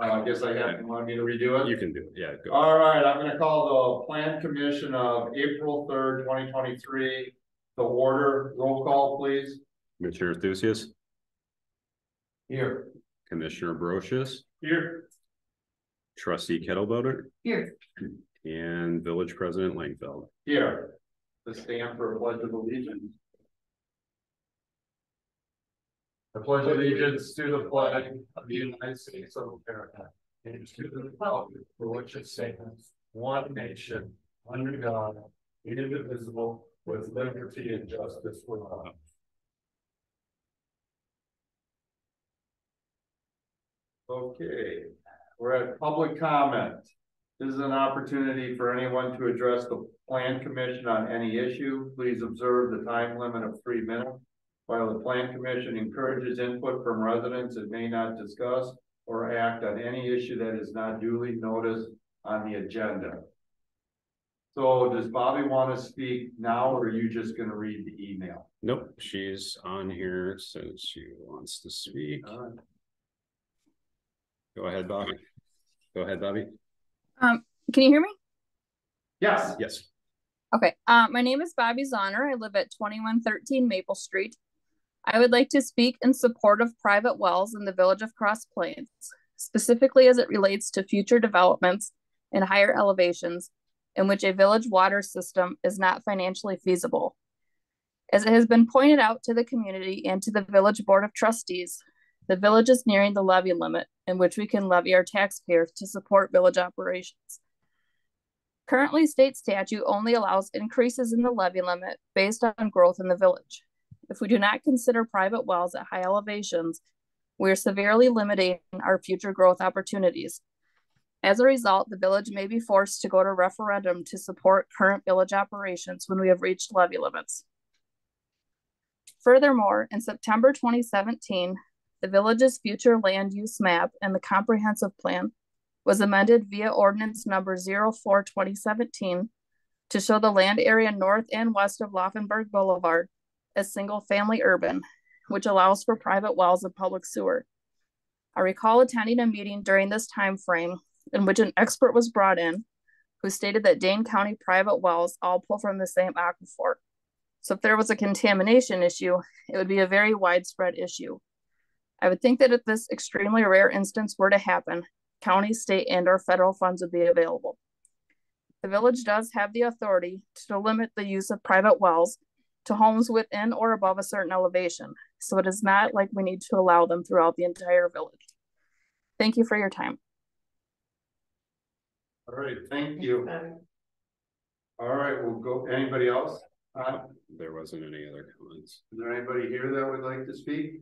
Uh, I guess I have, you want me to redo it? You can do it, yeah, go. All right, I'm gonna call the Plan Commission of April third, twenty twenty-three. The order, roll call, please. Commissioner Thusius, Here. Commissioner Brochus, Here. trustee Kettleboda, Here. and village president Lengfeld. Here. The stand for a pledge of allegiance. I pledge allegiance to the flag of the United States of America. And to the republic for which it stands, one nation, under God, indivisible, with liberty and justice for all. Okay, we're at public comment. This is an opportunity for anyone to address the plan commission on any issue. Please observe the time limit of three minutes. While the plan commission encourages input from residents, it may not discuss or act on any issue that is not duly noticed on the agenda. So does Bobby want to speak now, or are you just gonna read the email? Nope, she's on here, says she wants to speak. Go ahead, Bobby. Go ahead, Bobby. Um, can you hear me? Yes, Yes, Okay, uh, my name is Bobby Zonner. I live at twenty-one thirteen Maple Street. I would like to speak in support of private wells in the village of Cross Plains, specifically as it relates to future developments in higher elevations in which a village water system is not financially feasible. As it has been pointed out to the community and to the village board of trustees, the village is nearing the levy limit in which we can levy our taxpayers to support village operations. Currently, state statute only allows increases in the levy limit based on growth in the village. If we do not consider private wells at high elevations, we are severely limiting our future growth opportunities. As a result, the village may be forced to go to referendum to support current village operations when we have reached levy limits. Furthermore, in September 2017, the village's future land use map and the comprehensive plan was amended via ordinance number 04 2017 to show the land area north and west of Laufenberg Boulevard as single family urban, which allows for private wells and public sewer. I recall attending a meeting during this time frame in which an expert was brought in who stated that Dane County private wells all pull from the same aquifer. So if there was a contamination issue, it would be a very widespread issue. I would think that if this extremely rare instance were to happen, county, state, and or federal funds would be available. The village does have the authority to limit the use of private wells to homes within or above a certain elevation. So it is not like we need to allow them throughout the entire village. Thank you for your time. all right, thank you. All right, we'll go, anybody else? Uh, there wasn't any other comments. is there anybody here that would like to speak?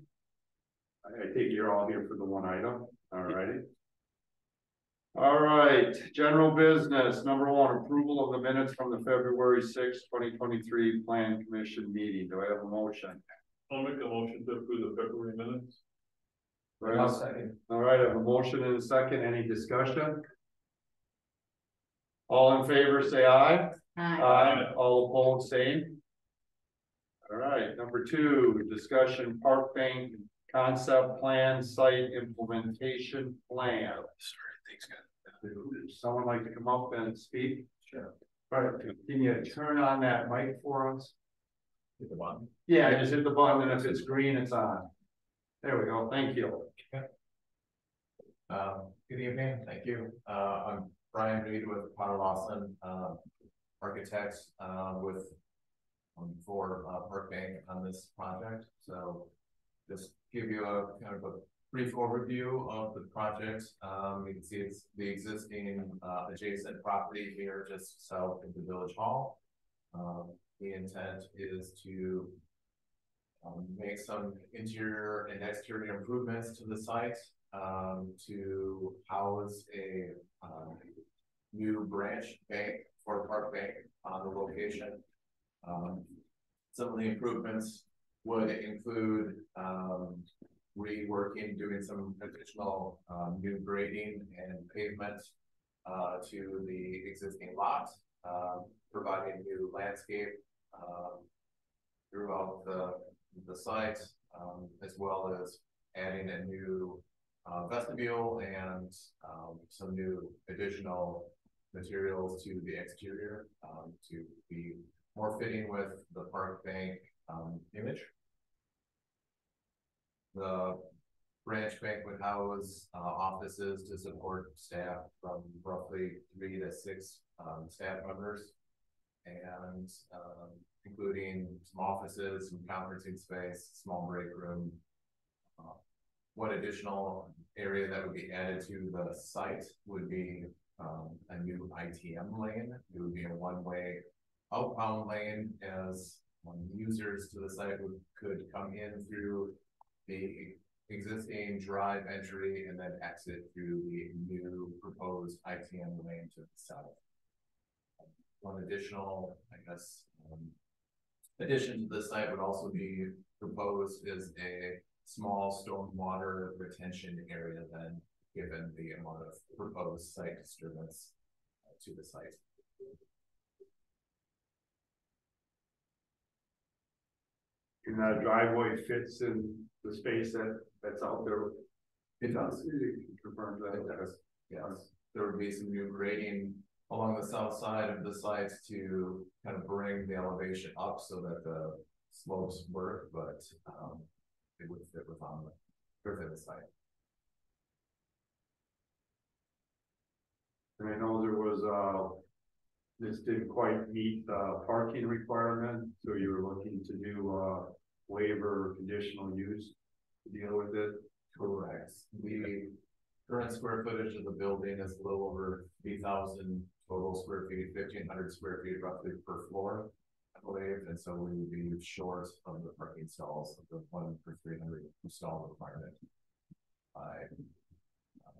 I, I think you're all here for the one item, all righty. All right, general business, number one, approval of the minutes from the February sixth, twenty twenty-three plan commission meeting. Do I have a motion? I'll make a motion to approve the February minutes. Right, second. All right, I have a motion and a second. Any discussion? All in favor, say aye. Aye. All opposed, same. All right, number two, discussion park bank concept plan site implementation plan. Someone like to come up and speak? Sure. All right, can you turn on that mic for us? Hit the button. Yeah, just hit the button and if it's green, it's on. There we go, thank you. Um, good evening, thank you. Uh, I'm Brian Reed with Potter Lawson, uh, Architects, uh, with. Um, for, uh, Park Bank on this project, so. Just give you a kind of a brief overview of the project. Um, you can see it's the existing, uh, adjacent property here just south of the Village Hall. Um, the intent is to. Um, make some interior and exterior improvements to the site, um, to house a, um, new branch bank for Park Bank on the location. Um, some of the improvements would include, um, reworking, doing some additional, um, new grading and pavement, uh, to the existing lot, um, providing new landscape, um, throughout the, the site, um, as well as adding a new. Uh, vestibule and, um, some new additional materials to the exterior, to be more fitting with the park bank, image. The branch bank would house, uh, offices to support staff from roughly three to six, um, staff members. And, um, including some offices, some conferencing space, small break room. Uh, One additional area that would be added to the site would be, um, a new ITM lane. It would be a one-way outbound lane as um, users to the site would, could come in through the existing drive entry and then exit through the new proposed ITM lane to the south. One additional, I guess, um, addition to the site would also be proposed is a small stormwater retention area then, given the amount of proposed site disturbance uh, to the site. And that driveway fits in the space that, that's out there. It does. It Confirms that. It does, yes. There would be some new grading along the south side of the site to kind of bring the elevation up so that the slopes work, but, um, it would fit within the, within the site. And I know there was, uh, this didn't quite meet the parking requirement, so you were looking to do, uh, waiver or conditional use to deal with it. Correct. The current square footage of the building is a little over three thousand total square feet, fifteen hundred square feet roughly per floor. I believe, and so we would be short of the parking stalls of the one per three hundred stall requirement. Uh,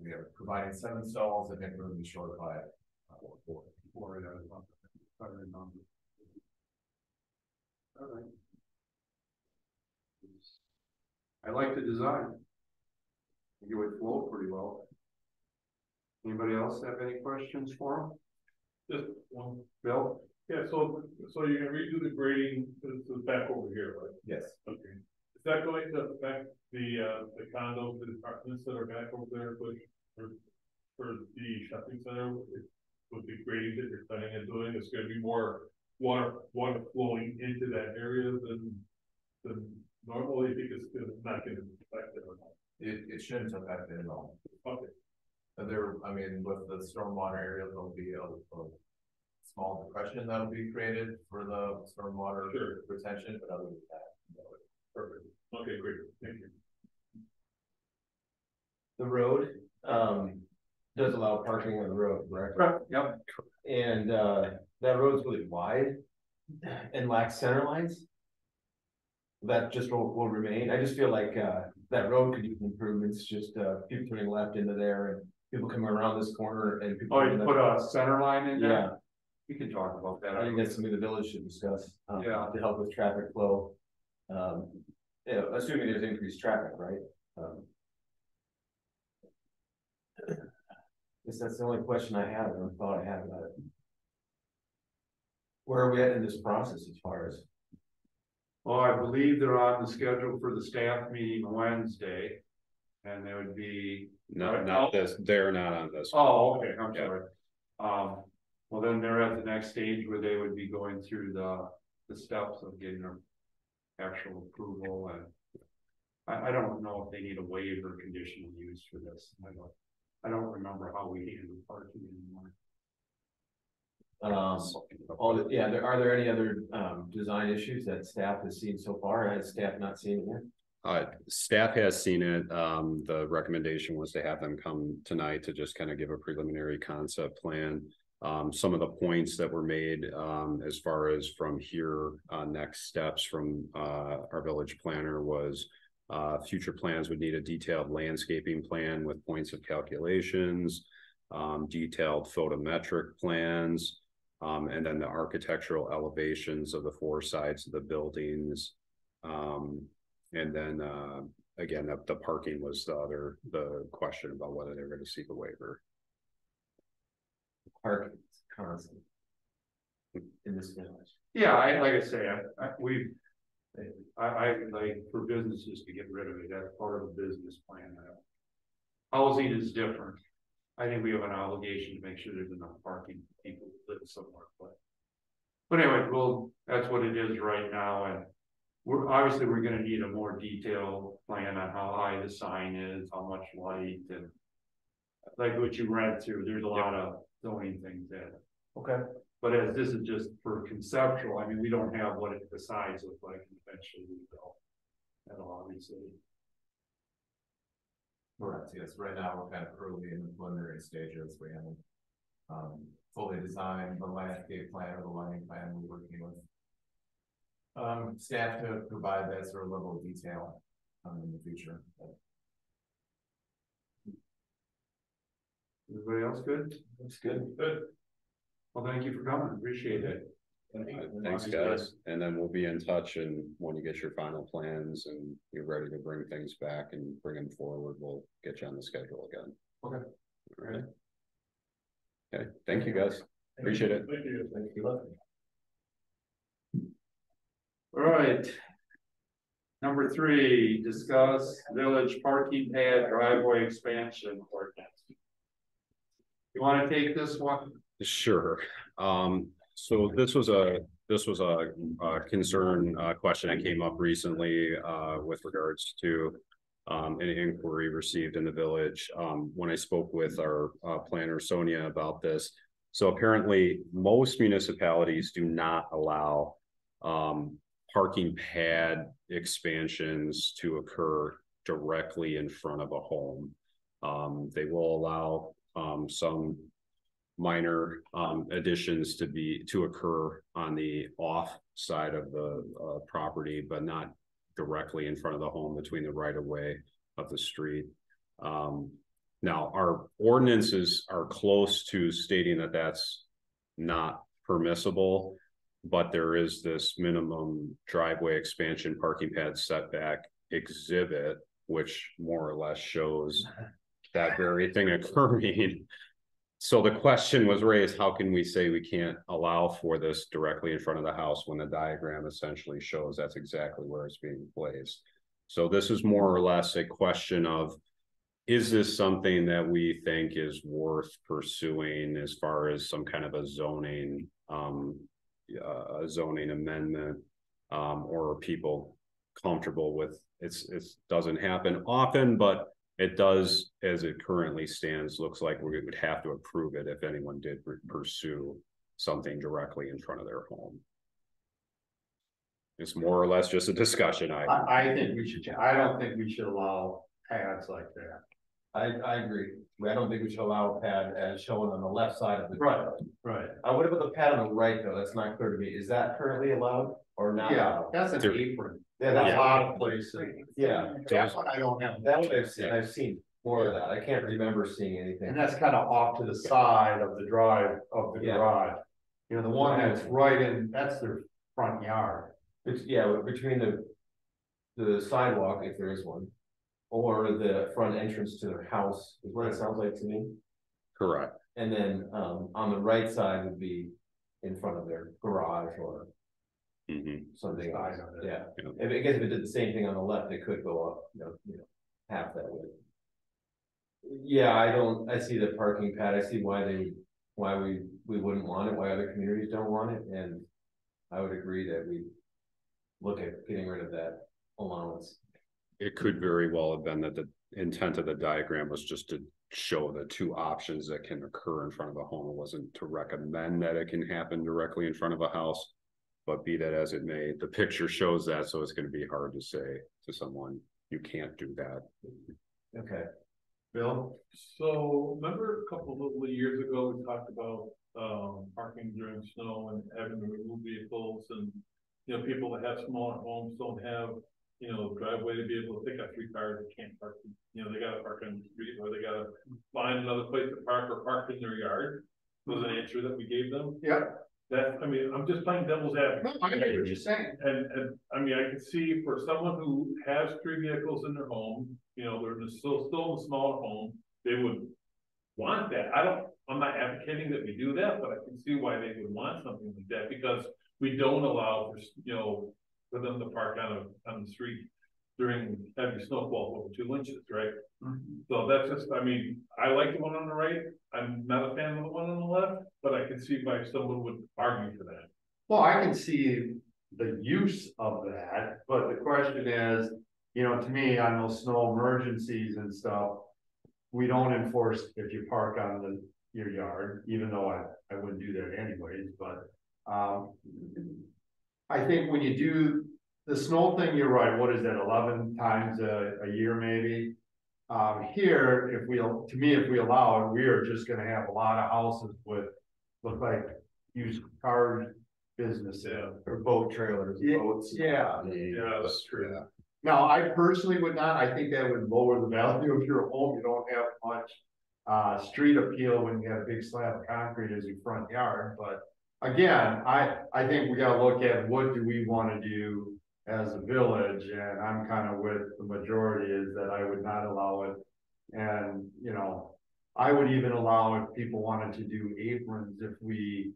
we are providing seven stalls, I think we're gonna be short by, uh, four. Or, uh, if I remember. All right. I like the design. I think It would flow pretty well. Anybody else have any questions for him? Just one, Bill? yeah, so, so you're gonna redo the grading, this is back over here, right? Yes. Okay. Is that going to affect the, uh, the condos, the apartments that are back over there, for, for, for the shopping center? With with the grading that you're planning on doing, it's gonna be more water, water flowing into that area than, than normally, because it's not gonna affect it or not. It, it shouldn't affect it at all. Okay, And there, I mean, with the stormwater area, there'll be a, a small depression that'll be created for the stormwater Sure. retention, but other than that, no. perfect. Okay, great, thank you. the road, um, does allow parking on the road, correct? Yep. And, uh, that road's really wide and lacks center lines. That just will, will remain, I just feel like, uh, that road could use improvements, just, uh, people turning left into there and people coming around this corner and. people Oh, you put a center line in there? Yeah, We can talk about that. I think that's something the village should discuss, um, Yeah. to help with traffic flow. Um, you know, assuming there's increased traffic, right? Um, Guess that's the only question I have, or thought I had about it. Where are we at in this process as far as, Well, I believe they're on the schedule for the staff meeting Wednesday. And there would be, No, not this, they're not on this. oh, okay, I'm Yeah. sorry. Um, well, then they're at the next stage where they would be going through the, the steps of getting their actual approval and. I, I don't know if they need a waiver conditional use for this. I don't, I don't remember how we handle parking anymore. Um, all the, yeah, there, are there any other, um, design issues that staff has seen so far, has staff not seen it yet? Uh, staff has seen it. Um, the recommendation was to have them come tonight to just kind of give a preliminary concept plan. Um, some of the points that were made, um, as far as from here, uh, next steps from, uh, our village planner was. Uh, future plans would need a detailed landscaping plan with points of calculations. Um, detailed photometric plans. Um, and then the architectural elevations of the four sides of the buildings. Um, and then, uh, again, the, the parking was the other, the question about whether they were gonna seek a waiver. Parking is constant. In this village. Yeah, I, like I say, I, I, we've, I, I like for businesses to get rid of it, that's part of the business plan. Housing is different. I think we have an obligation to make sure there's enough parking for people to live somewhere, but. But anyway, well, that's what it is right now, and we're, obviously, we're gonna need a more detailed plan on how high the sign is, how much light and. Like what you read through, there's a lot of zoning things there. Okay. But as this is just for conceptual, I mean, we don't have what it- the size look like eventually we will. That'll obviously, Correct, yes, right now we're kind of early in the preliminary stages, we haven't. Um, fully designed the landscape plan or the lighting plan we're working with. Um, staff to provide that sort of level of detail, um, in the future. everybody else good? Looks good. Good. Well, thank you for coming, appreciate it. Thanks, guys. And then we'll be in touch and when you get your final plans and you're ready to bring things back and bring them forward, we'll get you on the schedule again. Okay. All right. Okay, thank you, guys. Appreciate it. Thank you. Thank you. All right. Number three, discuss village parking pad driveway expansion ordinance. You wanna take this one? Sure, um, so this was a, this was a, a concern, uh, question that came up recently, uh, with regards to. Um, an inquiry received in the village, um, when I spoke with our, uh, planner Sonia about this. So apparently, most municipalities do not allow, um, parking pad expansions to occur directly in front of a home. Um, they will allow, um, some minor um additions to be to occur on the off side of the uh property, but not directly in front of the home between the right of way of the street. Um, now, our ordinances are close to stating that that's not permissible. But there is this minimum driveway expansion parking pad setback exhibit, which more or less shows that very thing occurring. So the question was raised, how can we say we can't allow for this directly in front of the house when the diagram essentially shows that's exactly where it's being placed? So this is more or less a question of, is this something that we think is worth pursuing as far as some kind of a zoning, um, uh, a zoning amendment? Um, or are people comfortable with, it's, it's, doesn't happen often, but it does, as it currently stands, looks like we would have to approve it if anyone did pur- pursue something directly in front of their home. It's more or less just a discussion item. I, I think we should, I don't think we should allow pads like that. I, I agree. I don't think we should allow a pad as shown on the left side of the. Right. Right. Uh, what about the pad on the right though? That's not clear to me. Is that currently allowed or not? Yeah, allowed? that's an There- apron. Yeah, that's A lot of places. Yeah, That's what I don't have. that one I've seen, I've seen more of that. I can't remember seeing anything. And that's kind of off to the side of the drive of the Yeah. garage. You know, the one that's right in, that's their front yard. It's, yeah, between the. The sidewalk, if there is one. Or the front entrance to their house, is what it sounds like to me. Correct. And then, um, on the right side would be in front of their garage or Mhm. something else, Side it. yeah. Yeah. If, I guess if it did the same thing on the left, it could go up, you know, you know, half that way. Yeah, I don't, I see the parking pad, I see why they, why we, we wouldn't want it, why other communities don't want it, and I would agree that we look at getting rid of that allowance. It could very well have been that the intent of the diagram was just to show the two options that can occur in front of a home. It wasn't to recommend that it can happen directly in front of a house. But be that as it may, the picture shows that, so it's gonna be hard to say to someone, you can't do that. Okay. Bill? So remember a couple of years ago, we talked about, um, parking during snow and having to remove vehicles and. You know, people that have smaller homes don't have, you know, driveway to be able to pick up three cars, they can't park, you know, they gotta park on the street or they gotta. Find another place to park or park in their yard, was an answer that we gave them. Yep. That, I mean, I'm just playing devil's advocate. No, I get what you're saying. And, and, I mean, I can see for someone who has three vehicles in their home, you know, they're in a- still, still in a smaller home, they would. Want that, I don't, I'm not advocating that we do that, but I can see why they would want something like that, because we don't allow for, you know. for them to park on a, on the street during heavy snowfall over two inches, right? Mm-hmm. So that's just, I mean, I like the one on the right, I'm not a fan of the one on the left, but I see why someone would argue for that. Well, I can see the use of that, but the question is, you know, to me, on those snow emergencies and stuff. We don't enforce if you park on the, your yard, even though I, I wouldn't do that anyways, but, um. I think when you do the snow thing, you're right, what is that, eleven times a, a year maybe? Um, here, if we, to me, if we allow it, we are just gonna have a lot of houses with, look like used car businesses. Yeah. Or boat trailers, Yeah, boats. Yeah, Yeah, that's true. Yeah. now I personally would not, I think that would lower the value of your home, you don't have much. Uh, street appeal when you have a big slab of concrete as your front yard, but. Again, I, I think we gotta look at what do we wanna do as a village, and I'm kinda with the majority is that I would not allow it. And, you know, I would even allow if people wanted to do aprons, if we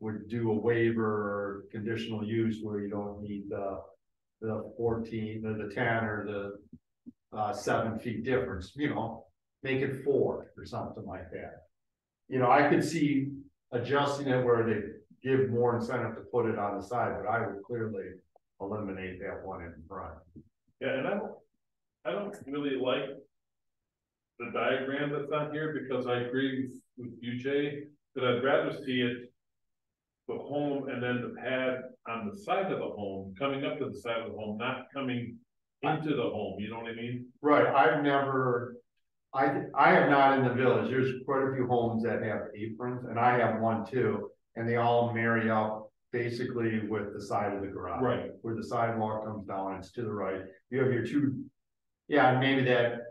would do a waiver or conditional use where you don't need the the fourteen, or the ten, or the uh, seven feet difference, you know, make it four or something like that. You know, I could see adjusting it where they give more incentive to put it on the side, but I would clearly eliminate that one in front. Yeah, and I don't, I don't really like. The diagram that's on here, because I agree with- with you, Jay, that I'd rather see it. The home and then the pad on the side of the home, coming up to the side of the home, not coming into the home, you know what I mean? Right, I've never, I, I am not in the village, there's quite a few homes that have aprons, and I have one too. And they all marry up basically with the side of the garage. Right. Where the sidewalk comes down, it's to the right, you have your two. Yeah, and maybe that.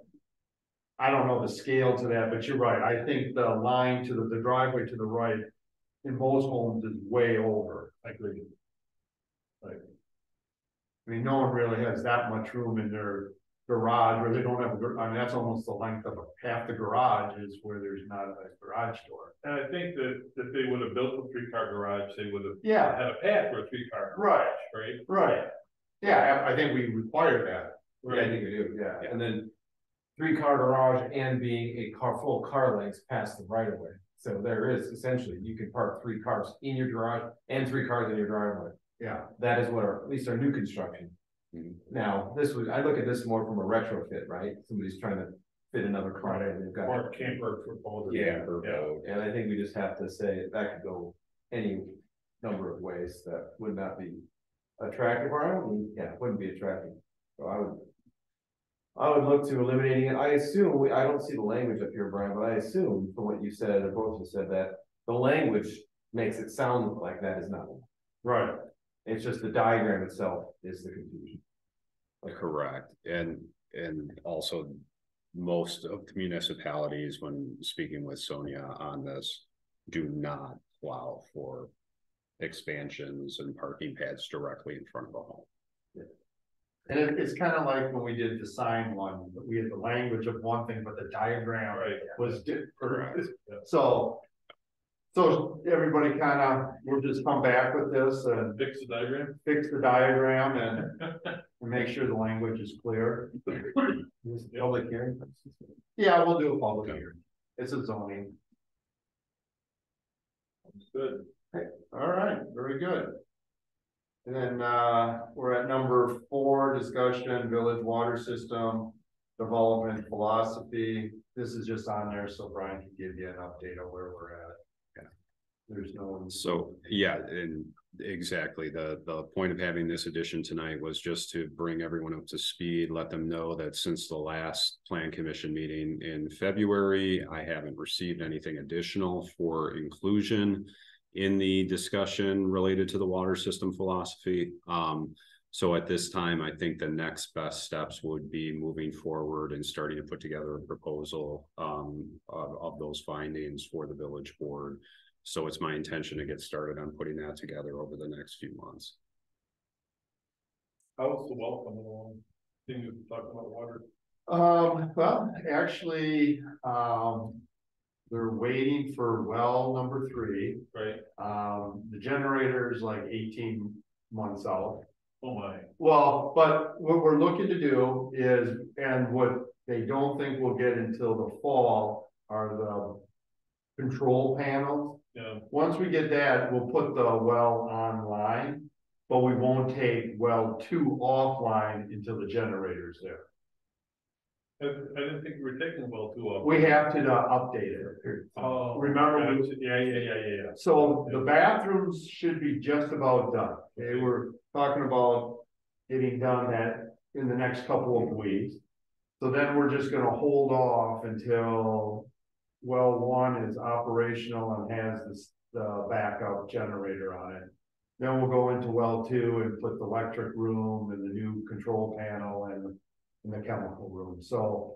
I don't know the scale to that, but you're right, I think the line to the, the driveway to the right. In most homes is way over. I agree. I mean, no one really has that much room in their garage, where they don't have, a I mean, that's almost the length of a- half the garage is where there's not a nice garage door. And I think that if they would have built a three car garage, they would have Yeah, had a pad for a three car. garage, right, Right? right. Yeah, I, I think we require that. Yeah, I think we do, yeah, Yeah. and then. Three car garage and being a car, full car lengths past the right of way. So there is essentially, you can park three cars in your garage and three cars in your driveway. Yeah, That is what our, at least our new construction. Mhm. Now, this would, I look at this more from a retrofit, right? Somebody's trying to fit another car in, they've got. Or camper for both. Yeah, Or Yeah. And I think we just have to say that could go any number of ways that would not be attractive, or I don't mean, yeah, it wouldn't be attractive. So I would. I would look to eliminating it. I assume, we- I don't see the language up here, Brian, but I assume from what you said, or both of you said that the language makes it sound like that is not. right. It's just the diagram itself is the confusion. Correct, and, and also most of the municipalities, when speaking with Sonia on this, do not plow for expansions and parking pads directly in front of a home. And it, it's kind of like when we did the sign one, we had the language of one thing, but the diagram Right. was different. Yeah. So. So everybody kind of, we'll just come back with this and Fix the diagram? fix the diagram and. And make sure the language is clear. Public hearing. Yeah, we'll do a public hearing. It's a zoning. Good. All right, very good. And then, uh, we're at number four, discussion, village water system. Development philosophy. This is just on there so Brian can give you an update on where we're at. Yeah. There's no. One. So, yeah, and exactly, the, the point of having this edition tonight was just to bring everyone up to speed, let them know that since the last plan commission meeting in February, I haven't received anything additional for inclusion in the discussion related to the water system philosophy. Um, so at this time, I think the next best steps would be moving forward and starting to put together a proposal um, of, of those findings for the village board. So it's my intention to get started on putting that together over the next few months. How's the well coming along? Thing you talking about water? Um, well, actually, um. They're waiting for well number three. Right, Um, the generator is like eighteen months out. Oh my, Well, but what we're looking to do is, and what they don't think we'll get until the fall are the. Control panels. yeah, Once we get that, we'll put the well online. But we won't take well two offline until the generator's there. I, didn't think we were taking well too often. We have to uh, update it. Oh. Remember we- Yeah, yeah, yeah, yeah, yeah. So the bathrooms should be just about done. They were talking about getting done that in the next couple of weeks. So then we're just gonna hold off until well one is operational and has this, the backup generator on it. Then we'll go into well two and put the electric room and the new control panel and, and the chemical room, so.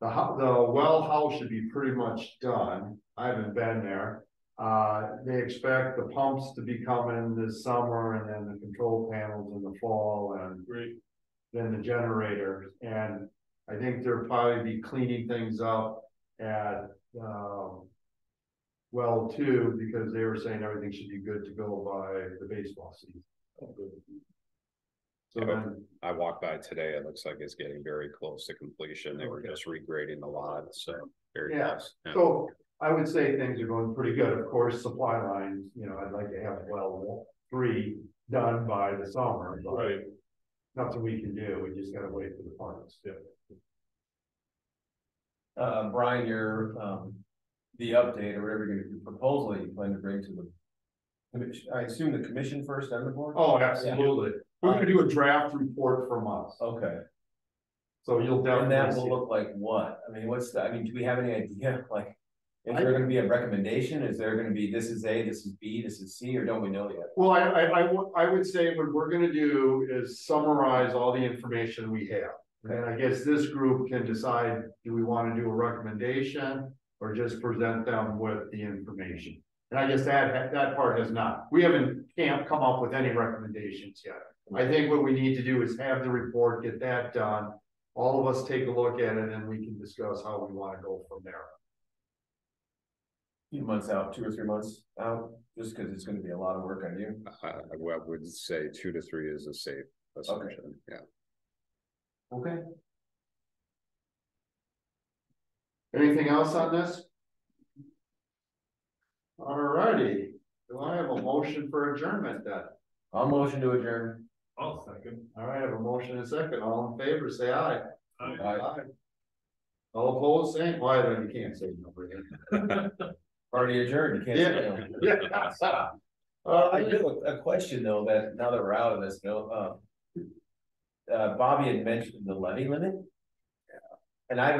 The the well house should be pretty much done. I haven't been there. Uh, they expect the pumps to be coming this summer and then the control panels in the fall and Great, then the generators. And I think they'll probably be cleaning things up at, um. Well, two, because they were saying everything should be good to go by the baseball season. So then, I walked by today, it looks like it's getting very close to completion, they were just regrading the lot, so very Yeah. close. Yeah. so I would say things are going pretty good. Of course, supply lines, you know, I'd like to have well three done by the summer, but. right, nothing we can do, we just gotta wait for the parts. Uh, Brian, your, um, the update or whatever your proposal you plan to bring to the. commission- I assume the commission first and the board? Oh, absolutely. We're gonna do a um, draft report from us, Okay, so you'll and that will see. look like what? I mean, what's the, I mean, do we have any idea, like? Is there gonna be a recommendation? Is there gonna be, this is A, this is B, this is C, or don't we know yet? Well, I, I, I would, I would say what we're gonna do is summarize all the information we have. And I guess this group can decide, do we wanna do a recommendation or just present them with the information? And I guess that, that part has not, we haven't, can't come up with any recommendations yet. I think what we need to do is have the report, get that done. All of us take a look at it and we can discuss how we wanna go from there. Few months out, two or three months out, just because it's gonna be a lot of work on you. Uh, uh, I, I would say two to three is a safe assumption, yeah. Okay. Anything else on this? All righty. do I have a motion for adjournment then? I'll motion to adjourn. I'll second. Alright, I have a motion and a second, all in favor, say aye. Aye. Aye. All opposed, say, why, then you can't say no. again. Already adjourned, you can't. say no. Yeah. Uh, I do have a, a question though, that now that we're out of this, Bill, uh. Uh, Bobby had mentioned the levy limit. And I haven't